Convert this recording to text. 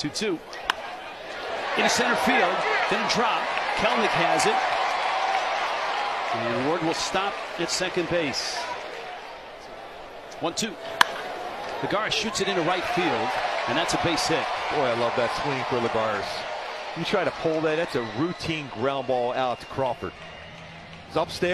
2-2. In center field, then drop. Kelenic has it. And Ward will stop at second base. 1-2. Lagares shoots it into right field, and that's a base hit. Boy, I love that swing for Lagares. You try to pull that, that's a routine ground ball out to Crawford. He's upstairs.